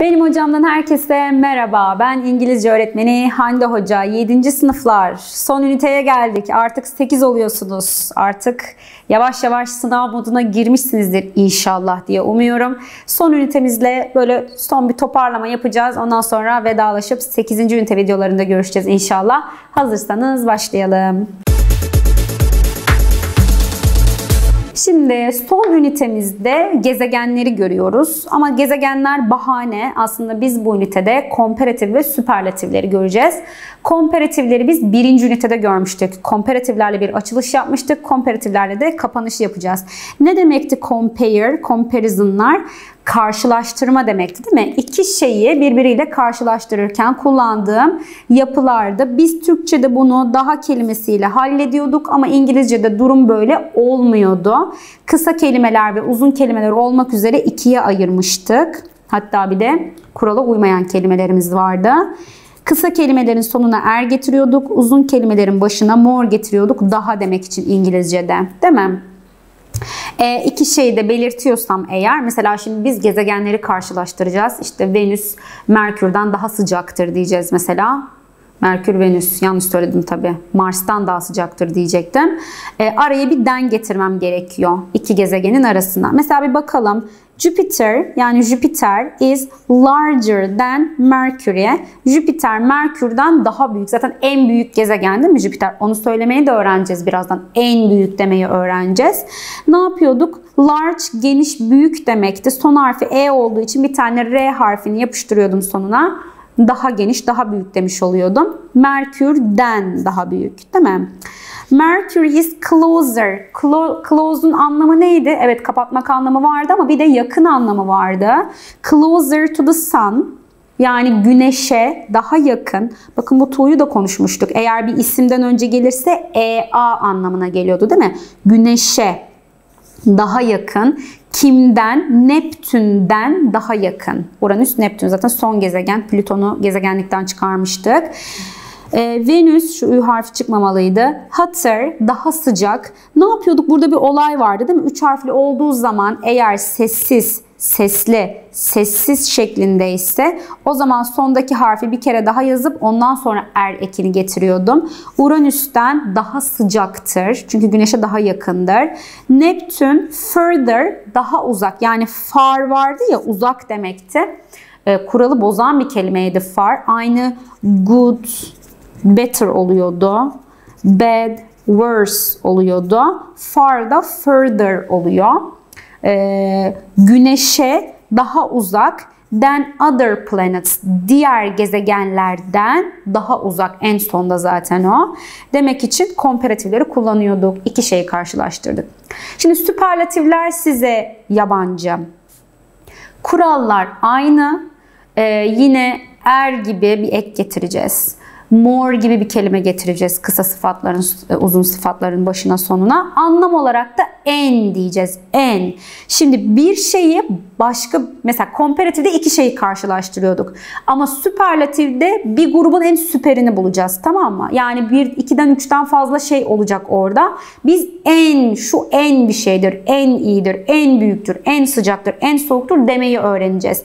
Benim hocamdan herkese merhaba. Ben İngilizce öğretmeni Hande Hoca. 7. sınıflar. Son üniteye geldik. Artık 8 oluyorsunuz. Artık yavaş yavaş sınav moduna girmişsinizdir inşallah diye umuyorum. Son ünitemizle böyle son bir toparlama yapacağız. Ondan sonra vedalaşıp 8. ünite videolarında görüşeceğiz inşallah. Hazırsanız başlayalım. Şimdi son ünitemizde gezegenleri görüyoruz. Ama gezegenler bahane. Aslında biz bu ünitede komparatif ve süperlatifleri göreceğiz. Komparatifleri biz birinci ünitede görmüştük. Komparatiflerle bir açılış yapmıştık. Komparatiflerle de kapanış yapacağız. Ne demekti compare, comparisonlar? Karşılaştırma demekti değil mi? İki şeyi birbiriyle karşılaştırırken kullandığım yapılarda biz Türkçe'de bunu daha kelimesiyle hallediyorduk ama İngilizce'de durum böyle olmuyordu. Kısa kelimeler ve uzun kelimeler olmak üzere ikiye ayırmıştık. Hatta bir de kurala uymayan kelimelerimiz vardı. Kısa kelimelerin sonuna er getiriyorduk. Uzun kelimelerin başına more getiriyorduk. Daha demek için İngilizce'de. Değil mi? E, iki şeyi de belirtiyorsam eğer mesela şimdi biz gezegenleri karşılaştıracağız. İşte Venüs Merkür'den daha sıcaktır diyeceğiz mesela. Merkür, Venüs yanlış söyledim tabi. Mars'tan daha sıcaktır diyecektim. E, araya bir den getirmem gerekiyor iki gezegenin arasına. Mesela bir bakalım. Jupiter yani Jupiter is larger than Mercury. Jupiter Merkür'den daha büyük. Zaten en büyük gezegen değil mi Jupiter? Onu söylemeyi de öğreneceğiz birazdan. En büyük demeyi öğreneceğiz. Ne yapıyorduk? Large, geniş, büyük demekti. Son harfi E olduğu için bir tane R harfini yapıştırıyordum sonuna daha geniş, daha büyük demiş oluyordum. Merkür'den daha büyük değil mi? Mercury is closer. close'un anlamı neydi? Evet kapatmak anlamı vardı ama bir de yakın anlamı vardı. Closer to the sun. Yani güneşe daha yakın. Bakın bu to'yu da konuşmuştuk. Eğer bir isimden önce gelirse EA anlamına geliyordu değil mi? Güneşe daha yakın. Kimden? Neptün'den daha yakın. Uranüs, Neptün zaten son gezegen. Plüton'u gezegenlikten çıkarmıştık. Ee, Venüs şu Ü harfi çıkmamalıydı. Hotter daha sıcak. Ne yapıyorduk? Burada bir olay vardı değil mi? Üç harfli olduğu zaman eğer sessiz sesli, sessiz şeklindeyse o zaman sondaki harfi bir kere daha yazıp ondan sonra er ekini getiriyordum. Uranüs'ten daha sıcaktır. Çünkü güneşe daha yakındır. Neptün further daha uzak. Yani far vardı ya uzak demekti. E, kuralı bozan bir kelimeydi far. Aynı good, better oluyordu. Bad, worse oluyordu. Far da further oluyor e, güneşe daha uzak than other planets diğer gezegenlerden daha uzak en sonda zaten o. Demek için komparatifleri kullanıyorduk. İki şeyi karşılaştırdık. Şimdi süperlatifler size yabancı. Kurallar aynı. Ee, yine er gibi bir ek getireceğiz more gibi bir kelime getireceğiz kısa sıfatların, e, uzun sıfatların başına sonuna. Anlam olarak da en diyeceğiz. En. Şimdi bir şeyi başka mesela komparatifde iki şeyi karşılaştırıyorduk. Ama süperlatifde bir grubun en süperini bulacağız. Tamam mı? Yani bir, ikiden, üçten fazla şey olacak orada. Biz en, şu en bir şeydir, en iyidir, en büyüktür, en sıcaktır, en soğuktur demeyi öğreneceğiz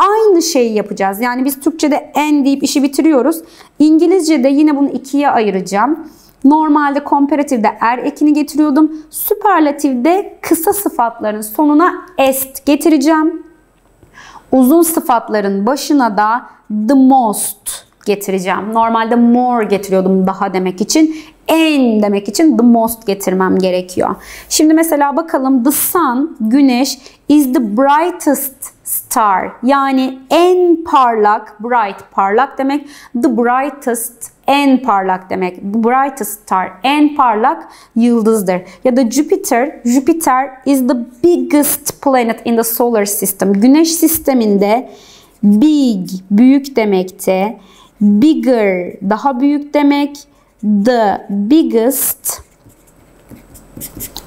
aynı şeyi yapacağız. Yani biz Türkçe'de en deyip işi bitiriyoruz. İngilizce'de yine bunu ikiye ayıracağım. Normalde komparatifde er ekini getiriyordum. Süperlatifde kısa sıfatların sonuna est getireceğim. Uzun sıfatların başına da the most getireceğim. Normalde more getiriyordum daha demek için. En demek için the most getirmem gerekiyor. Şimdi mesela bakalım the sun, güneş is the brightest star. Yani en parlak, bright parlak demek. The brightest en parlak demek. Brightest star en parlak yıldızdır. Ya da Jupiter, Jupiter is the biggest planet in the solar system. Güneş sisteminde big büyük demekte. Bigger daha büyük demek. The biggest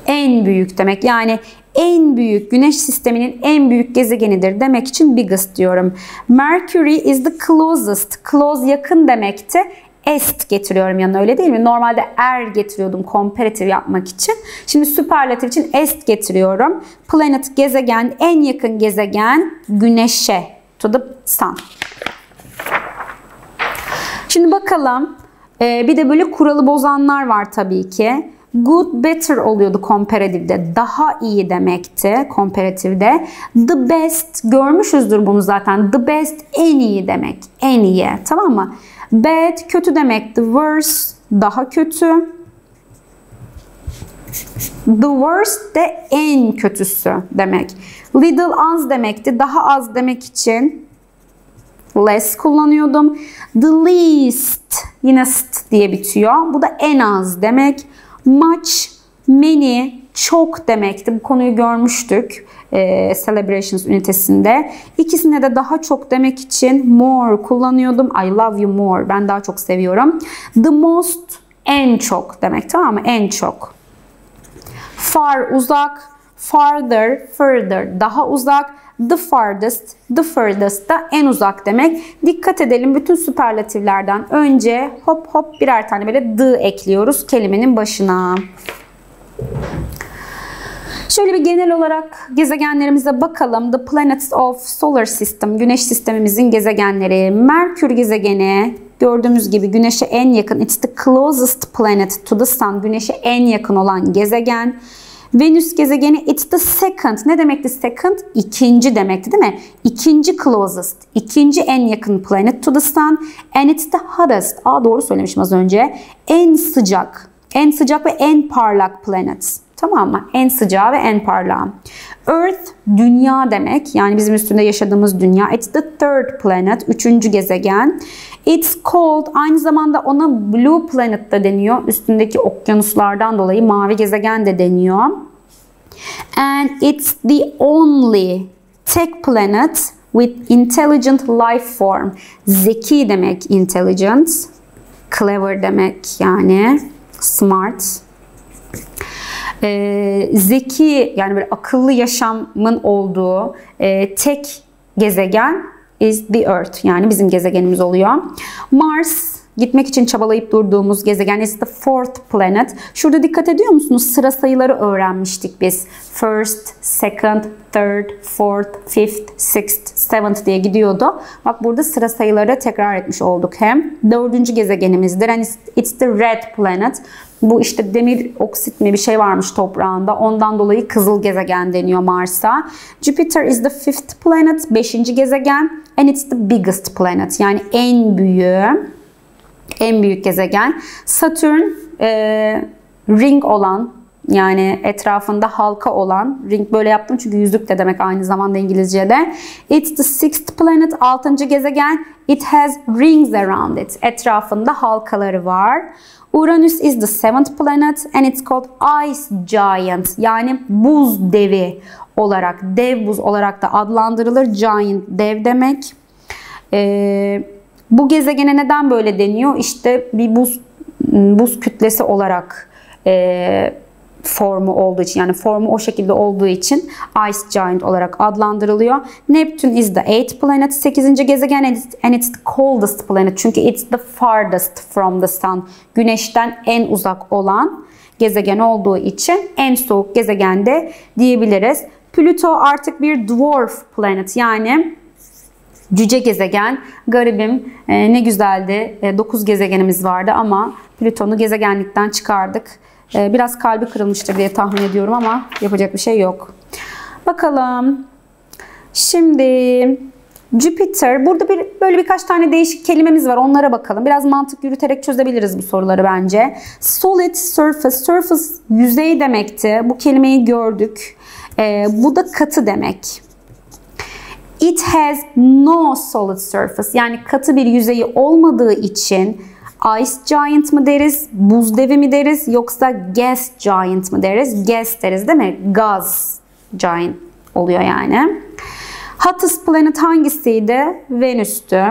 en büyük demek. Yani en büyük güneş sisteminin en büyük gezegenidir demek için biggest diyorum. Mercury is the closest. Close yakın demekti. Est getiriyorum yanına öyle değil mi? Normalde er getiriyordum comparative yapmak için. Şimdi süperlatif için est getiriyorum. Planet gezegen en yakın gezegen güneşe to the sun. Şimdi bakalım. Ee, bir de böyle kuralı bozanlar var tabii ki. Good, better oluyordu comparatif'de. Daha iyi demekti comparatif'de. The best, görmüşüzdür bunu zaten. The best en iyi demek. En iyi. Tamam mı? Bad, kötü demekti. Worse, daha kötü. The worst de en kötüsü demek. Little az demekti. Daha az demek için less kullanıyordum. The least yine st diye bitiyor. Bu da en az demek. Much, many, çok demekti. Bu konuyu görmüştük e, Celebrations ünitesinde. İkisine de daha çok demek için more kullanıyordum. I love you more. Ben daha çok seviyorum. The most en çok demek tamam mı? En çok. Far uzak, farther, further daha uzak, the farthest, the furthest da en uzak demek. Dikkat edelim bütün süperlatiflerden önce hop hop birer tane böyle the ekliyoruz kelimenin başına. Şöyle bir genel olarak gezegenlerimize bakalım. The planets of solar system, güneş sistemimizin gezegenleri. Merkür gezegeni gördüğümüz gibi güneşe en yakın. It's the closest planet to the sun. Güneşe en yakın olan gezegen. Venüs gezegeni it's the second. Ne demekti second? İkinci demekti değil mi? İkinci closest. ikinci en yakın planet to the sun. And it's the hottest. Aa doğru söylemişim az önce. En sıcak. En sıcak ve en parlak planet. Tamam mı? En sıcağı ve en parlağı. Earth dünya demek. Yani bizim üstünde yaşadığımız dünya. It's the third planet. Üçüncü gezegen. It's cold. Aynı zamanda ona blue planet de deniyor. Üstündeki okyanuslardan dolayı mavi gezegen de deniyor. And it's the only tek planet with intelligent life form. Zeki demek intelligent. Clever demek yani smart. Ee, zeki yani böyle akıllı yaşamın olduğu e, tek gezegen is the Earth. Yani bizim gezegenimiz oluyor. Mars gitmek için çabalayıp durduğumuz gezegen is the fourth planet. Şurada dikkat ediyor musunuz? Sıra sayıları öğrenmiştik biz. First, second, third, fourth, fifth, sixth, seventh diye gidiyordu. Bak burada sıra sayıları tekrar etmiş olduk hem. Dördüncü gezegenimizdir. And it's the red planet. Bu işte demir oksit mi bir şey varmış toprağında. Ondan dolayı kızıl gezegen deniyor Mars'a. Jupiter is the fifth planet. Beşinci gezegen. And it's the biggest planet. Yani en büyüğü. En büyük gezegen. Satürn e, ring olan yani etrafında halka olan ring böyle yaptım çünkü yüzük de demek aynı zamanda İngilizce'de. It's the sixth planet, altıncı gezegen. It has rings around it. Etrafında halkaları var. Uranus is the seventh planet and it's called ice giant yani buz devi olarak, dev buz olarak da adlandırılır. Giant dev demek. Ee, bu gezegene neden böyle deniyor? İşte bir buz buz kütlesi olarak e, formu olduğu için yani formu o şekilde olduğu için Ice Giant olarak adlandırılıyor. Neptune is the eighth planet, 8. gezegen and it's the coldest planet çünkü it's the farthest from the sun. Güneşten en uzak olan gezegen olduğu için en soğuk gezegen de diyebiliriz. Plüto artık bir dwarf planet yani cüce gezegen. Garibim e, ne güzeldi. E, 9 gezegenimiz vardı ama Plüton'u gezegenlikten çıkardık. Ee, biraz kalbi kırılmıştır diye tahmin ediyorum ama yapacak bir şey yok. Bakalım. Şimdi Jupiter. Burada bir, böyle birkaç tane değişik kelimemiz var. Onlara bakalım. Biraz mantık yürüterek çözebiliriz bu soruları bence. Solid surface. Surface yüzey demekti. Bu kelimeyi gördük. Ee, bu da katı demek. It has no solid surface. Yani katı bir yüzeyi olmadığı için Ice Giant mı deriz, buz devi mi deriz yoksa Gas Giant mı deriz? Gas deriz değil mi? Gaz Giant oluyor yani. Hottest planet hangisiydi? Venüs'tü.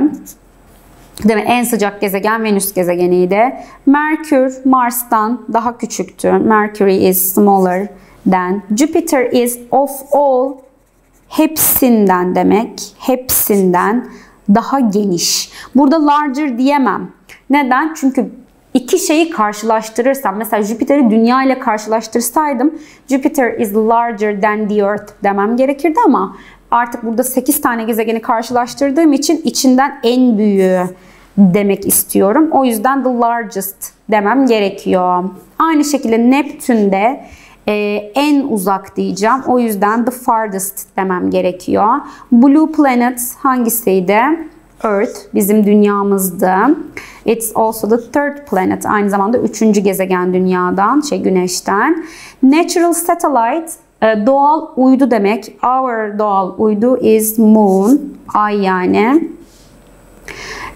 Değil mi? En sıcak gezegen Venüs gezegeniydi. Merkür Mars'tan daha küçüktü. Mercury is smaller than. Jupiter is of all hepsinden demek. Hepsinden daha geniş. Burada larger diyemem. Neden? Çünkü iki şeyi karşılaştırırsam mesela Jüpiter'i Dünya ile karşılaştırsaydım Jupiter is larger than the Earth demem gerekirdi ama Artık burada 8 tane gezegeni karşılaştırdığım için içinden en büyüğü demek istiyorum. O yüzden the largest demem gerekiyor. Aynı şekilde Neptün'de e, en uzak diyeceğim. O yüzden the farthest demem gerekiyor. Blue planet hangisiydi? Earth bizim dünyamızdı. It's also the third planet. Aynı zamanda üçüncü gezegen dünyadan, şey güneşten. Natural satellite e, doğal uydu demek. Our doğal uydu is moon. Ay yani.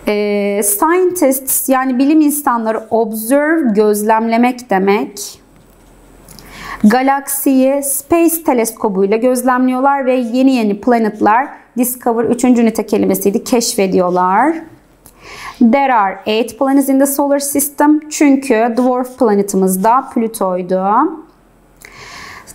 E, scientists yani bilim insanları observe gözlemlemek demek. Galaksiyi Space teleskobuyla gözlemliyorlar ve yeni yeni planetler discover 3. ünite kelimesiydi keşfediyorlar. There are 8 planets in the solar system. Çünkü dwarf planetimizde Plüto'ydu.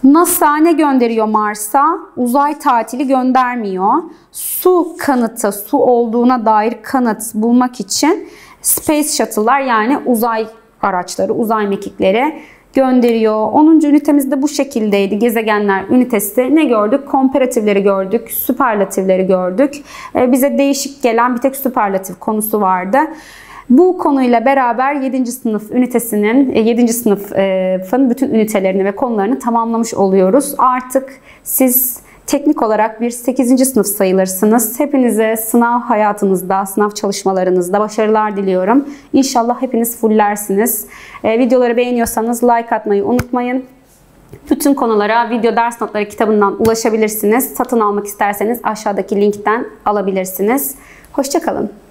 NASA ne gönderiyor Mars'a? Uzay tatili göndermiyor. Su kanıtı, su olduğuna dair kanıt bulmak için Space Shuttle'lar yani uzay araçları, uzay mekikleri gönderiyor. 10. ünitemiz de bu şekildeydi. Gezegenler ünitesi. Ne gördük? Komparatifleri gördük, süperlatifleri gördük. Ee, bize değişik gelen bir tek süperlatif konusu vardı. Bu konuyla beraber 7. sınıf ünitesinin, 7. E, sınıfın bütün ünitelerini ve konularını tamamlamış oluyoruz. Artık siz teknik olarak bir 8. sınıf sayılırsınız. Hepinize sınav hayatınızda, sınav çalışmalarınızda başarılar diliyorum. İnşallah hepiniz fullersiniz. Ee, videoları beğeniyorsanız like atmayı unutmayın. Bütün konulara video ders notları kitabından ulaşabilirsiniz. Satın almak isterseniz aşağıdaki linkten alabilirsiniz. Hoşçakalın.